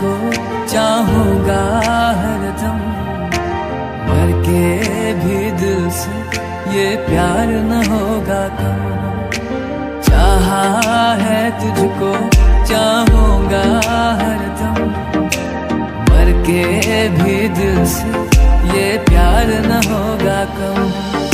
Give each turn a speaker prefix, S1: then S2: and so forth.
S1: को चाहूँगा हरदम मर के भी दिल से ये प्यार न होगा कम। चाहा है तुझको चाहूँगा हरदम मर के भी दिल से ये प्यार न होगा कम।